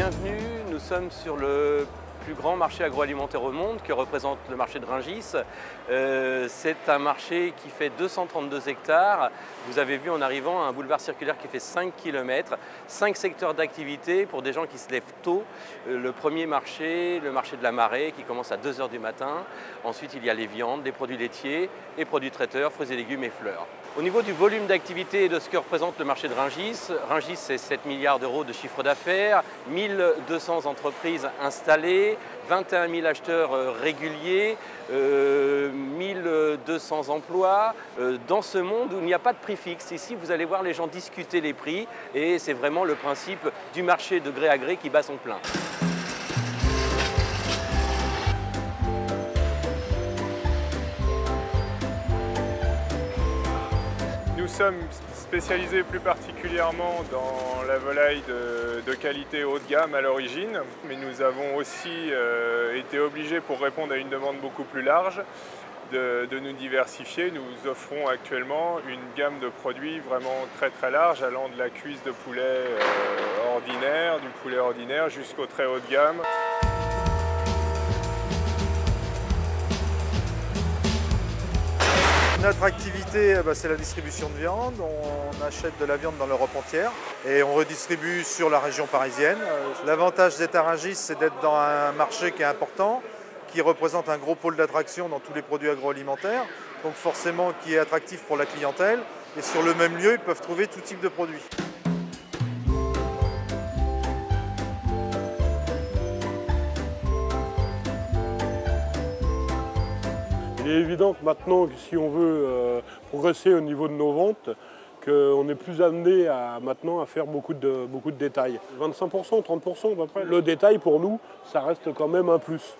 bienvenue. Nous sommes sur le plus grand marché agroalimentaire au monde que représente le marché de Ringis. Euh, c'est un marché qui fait 232 hectares. Vous avez vu en arrivant un boulevard circulaire qui fait 5 km, 5 secteurs d'activité pour des gens qui se lèvent tôt. Euh, le premier marché, le marché de la marée qui commence à 2h du matin. Ensuite il y a les viandes, les produits laitiers et produits traiteurs, fruits et légumes et fleurs. Au niveau du volume d'activité et de ce que représente le marché de Ringis, Ringis c'est 7 milliards d'euros de chiffre d'affaires, 1200 entreprises installées, 21 000 acheteurs euh, réguliers, 1200 euh, emplois. Euh, dans ce monde où il n'y a pas de prix fixe, ici vous allez voir les gens discuter les prix et c'est vraiment le principe du marché de gré à gré qui bat son plein. sommes spécialisés plus particulièrement dans la volaille de, qualité haut de gamme à l'origine, mais nous avons aussi euh, été obligés, pour répondre à une demande beaucoup plus large, de, nous diversifier. Nous offrons actuellement une gamme de produits vraiment très très large, allant de la cuisse de poulet euh, ordinaire, du poulet ordinaire, jusqu'au très haut de gamme. Notre activité, eh ben, c'est la distribution de viande. On achète de la viande dans l'Europe entière et on redistribue sur la région parisienne. Euh, l'avantage d'être à c'est d'être dans un marché qui est important, qui représente un gros pôle d'attraction dans tous les produits agroalimentaires, donc forcément qui est attractif pour la clientèle. Et sur le même lieu, ils peuvent trouver tout type de produits. Il est évident que maintenant, si on veut euh, progresser au niveau de nos ventes, qu'on est plus amené à, maintenant à faire beaucoup de, beaucoup de détails. 25%, 30% à peu près. Le détail pour nous, ça reste quand même un plus.